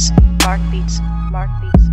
Beats, Mark Beats, Mark Beats.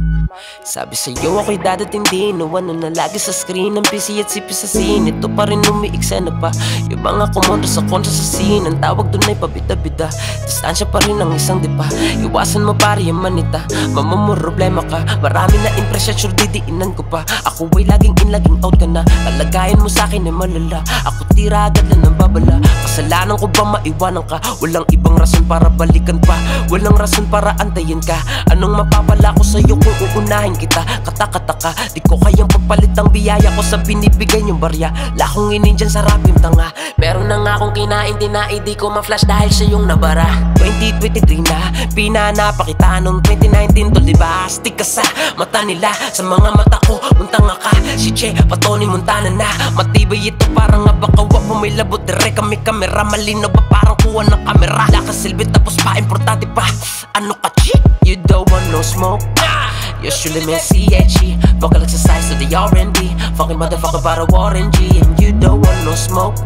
Sabi sa'yo ako'y dadating din No ano na lagi sa screen Ang busy at sipi sa scene. Ito pa rin umiiksena pa Yung mga kumontra sa kontra sa scene. Ang tawag dun ay pabida-bida Distansya pa rin ang isang diba? Iwasan mo pare yung manita. Mamamoroblema ka. Marami na impresya sure didiinan ko pa. Ako ay laging in laging out ka na. Kalagayan mo sa'kin ay malala. Ako tira agad na ng babala Kasalanan ko ba maiwanan ka? Walang ibang rason para balikan pa. Walang rason para antayin ka. Anong mapapala ko sa'yo kung uunahin kita? Katakataka Di ko kayang pagpalit ang biyaya ko sa binibigay niyong barya. Lakong inin dyan sa rapim tanga. Meron na nga akong kinain din na hindi ko ma-flash dahil siya yung nabara. 2023 na. Pinanapa kita nung 2019 to diba Astig ka sa mata nila. Sa mga mata ko untanga ka. Si Che Patoni Montana na. Matibay ito parang abakawa pa may labot Dire kami kamera Malinaw ba? Parang kuha ng kamera. Lakasilbi tapos pa importante pa. Ano ka chick? You don't want no smoke. Usually me CHE Vocal exercise to the R&B Fucking motherfucker para Warren G. And you don't want no smoke.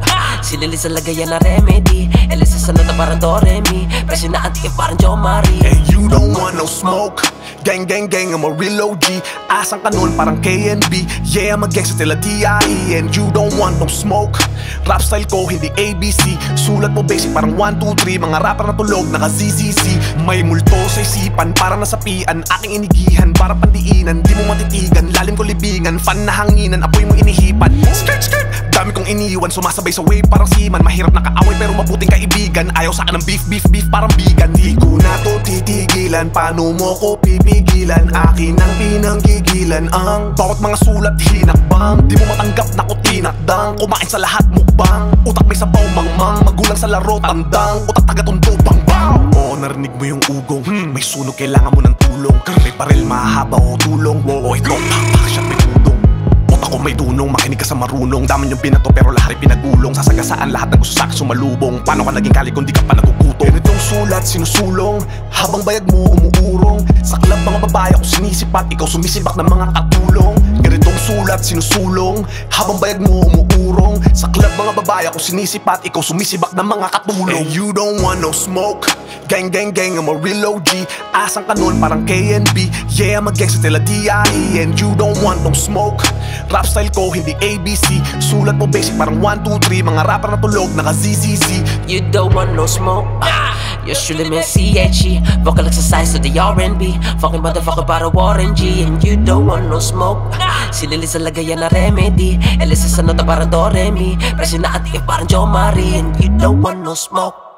Sinili sa lagayan na remedy. Elisa sa nota parang Doremi Presyo na antique parang Joe And you don't want no smoke Gang, gang, gang, I'm a real OG Asang ka nun parang KNB Yeah, I'm a gangster till a DIE And you don't want no smoke. Rap style ko, hindi ABC Sulat mo basic parang 1, 2, 3 Mga rapper na tulog, naka ZZZ May multo sa isipan, para nasapian Aking inigihan, para pandiinan. Di mo matitigan, lalim ko libingan. Fan na hanginan, apoy mo inihipan. Skirt, skirt, dami kong iniwan Sumasabay sa wave parang seaman. Mahirap na kaaway pero mabuting kaibigan. Ayaw sa akin ng beef, beef, beef parang vegan. Di ko na to titigilan. Paano mo ko pipigilan? Akin ang pinanggigilan. Ang bawat mga sulat hinakbang. Di mo matanggap na ko tinakdang. Kumain sa lahat mukbang. Utak may sabaw mangmang. Magulang sa laro tandang. Utak taga-tundo bang bang Oo narinig mo yung ugong. Hmm, May sunog kailangan mo ng tulong. May baril mahaba o tulong. Oo ito pak pak shot may marunong. Daman yung binato pero lahat ay pinagulong. Sasagasaan lahat ng gusto sa sumalubong. Paano ka naging kali kung di ka pa nagugutom? Ganitong sulat sinusulong. Habang bayag mo umuurong Sa club mga babae ako sinisipat. Ikaw sumisibak ng mga katulong. Ganitong sulat sinusulong. Habang bayag mo umuurong. Sa club mga babae ako sinisipat. Ikaw sumisibak ng mga katulong. And you don't want no smoke. Gang gang gang I'm a real OG Asang ka nun parang KNB Yeah I'm a gangster till a DIE And you don't want no smoke. Rap style ko hindi ABC Sulat mo basic parang 1, 2, 3 Mga rapper na tulog naka ZZZ You don't want no smoke. Usually me CHE Vocal exercise to the R&B Fucking motherfucker para Warren G. And you don't want no smoke. Sinili sa lagayan na remedy. Elisa sa nota parang Doremi Presyo na atik parang Joe Marie. And you don't want no smoke